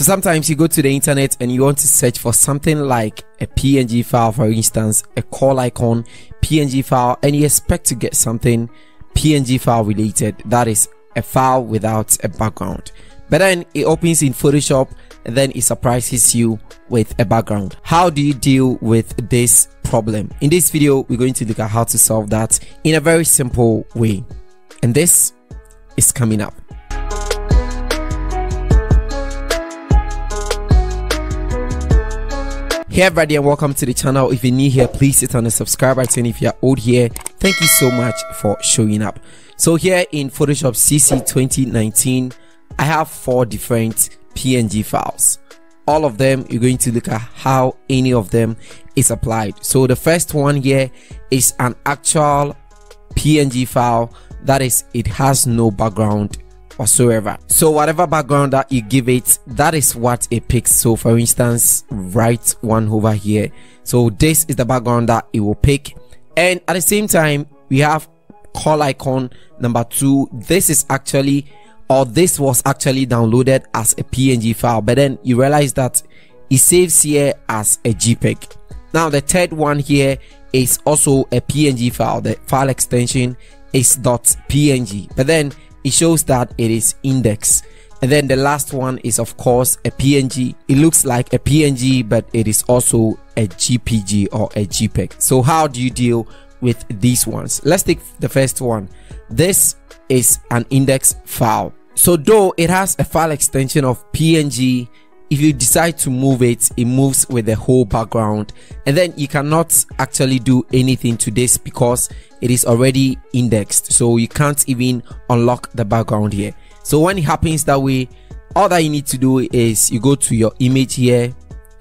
So sometimes you go to the internet and you want to search for something like a PNG file, for instance, a call icon PNG file, and you expect to get something PNG file related. That is a file without a background. But then it opens in Photoshop and then it surprises you with a background. How do you deal with this problem? In this video, we're going to look at how to solve that in a very simple way. And this is coming up. Hey everybody and welcome to the channel. If you're new here, please hit on the subscribe button. If you're old here, thank you so much for showing up. So here in Photoshop CC 2019, I have four different PNG files. All of them, you're going to look at how any of them is applied. So the first one here is an actual PNG file that is, it has no background whatsoever. So whatever background that you give it, that is what it picks. So for instance, right one over here. So this is the background that it will pick. And at the same time, we have call icon number two. This is actually, or this was actually downloaded as a PNG file, but then you realize that it saves here as a JPEG. Now the third one here is also a PNG file. The file extension is .png, but then it shows that it is index. And then the last one is of course a png it looks like a png but it is also a jpg or a jpeg so how do you deal with these ones? Let's take the first one. This is an index file. So though it has a file extension of png if you decide to move it it moves with the whole background. And then you cannot actually do anything to this because it is already indexed. So you can't even unlock the background here. So when it happens that way all that you need to do is you go to your image here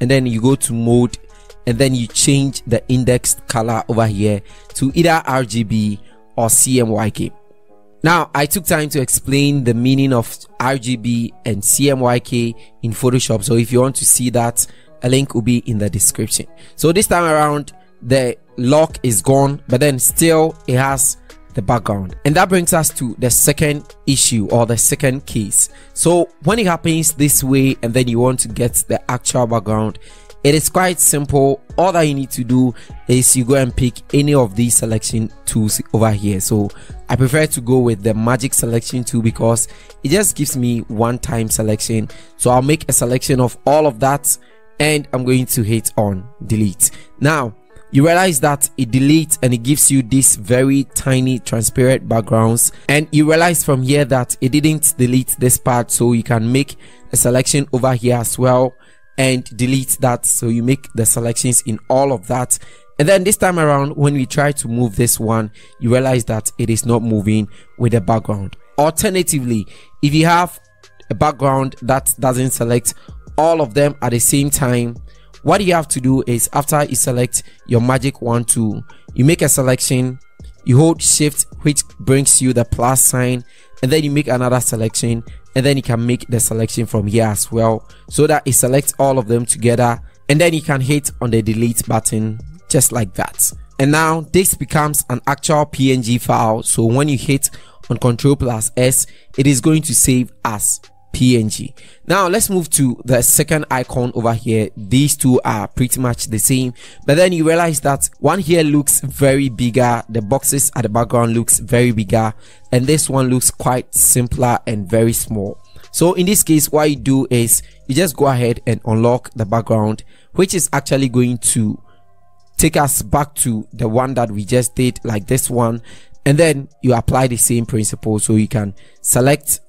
and then you go to mode and then you change the indexed color over here to either RGB or CMYK now, I took time to explain the meaning of RGB and CMYK in Photoshop. So if you want to see that, a link will be in the description. So this time around, the lock is gone, but then still it has the background. And that brings us to the second issue or the second case. So when it happens this way and then you want to get the actual background, it is quite simple. All that you need to do is you go and pick any of these selection tools over here. So i prefer to go with the magic selection tool because it just gives me one time selection. So i'll make a selection of all of that and i'm going to hit on delete. Now you realize that it deletes and it gives you these very tiny transparent backgrounds. And you realize from here that it didn't delete this part. So you can make a selection over here as well and delete that. So you make the selections in all of that. And then this time around when we try to move this one you realize that it is not moving with the background. Alternatively if you have a background that doesn't select all of them at the same time what you have to do is after you select your magic wand tool you make a selection you hold shift which brings you the plus sign and then you make another selection and then you can make the selection from here as well. So that it selects all of them together. And then you can hit on the delete button just like that. And now this becomes an actual png file. So when you hit on control plus s it is going to save as png now let's move to the second icon over here. These two are pretty much the same. But then you realize that one here looks very bigger. The boxes at the background looks very bigger. And this one looks quite simpler and very small. So in this case what you do is you just go ahead and unlock the background which is actually going to take us back to the one that we just did like this one. And then you apply the same principle so you can select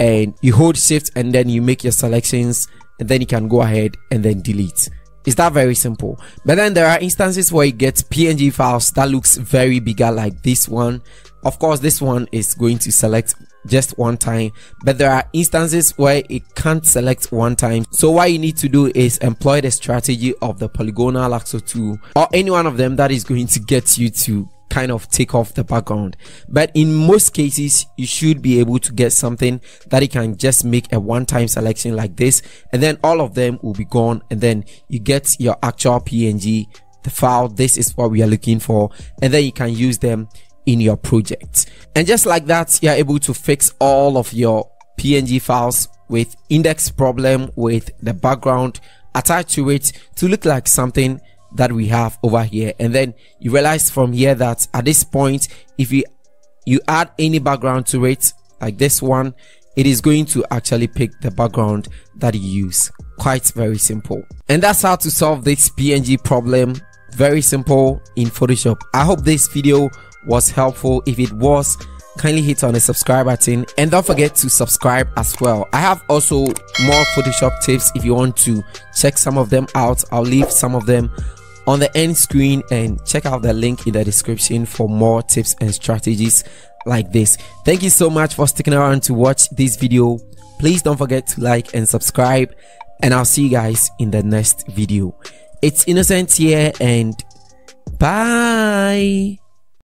and you hold shift and then you make your selections and then you can go ahead and then delete. It's that very simple. But then there are instances where you get png files that looks very bigger like this one. Of course this one is going to select just one time but there are instances where it can't select one time. So what you need to do is employ the strategy of the polygonal lasso tool or any one of them that is going to get you to kind of take off the background. But in most cases you should be able to get something that you can just make a one-time selection like this and then all of them will be gone and then you get your actual png the file this is what we are looking for and then you can use them in your project. And just like that you're able to fix all of your png files with index problem with the background attached to it to look like something that we have over here. And then you realize from here that at this point if you you add any background to it like this one it is going to actually pick the background that you use. Quite very simple. And that's how to solve this png problem. Very simple in photoshop. I hope this video was helpful. If it was kindly hit on the subscribe button. And don't forget to subscribe as well. I have also more photoshop tips if you want to check some of them out. I'll leave some of them on the end screen and check out the link in the description for more tips and strategies like this. Thank you so much for sticking around to watch this video. Please don't forget to like and subscribe and i'll see you guys in the next video. It's innocent here and bye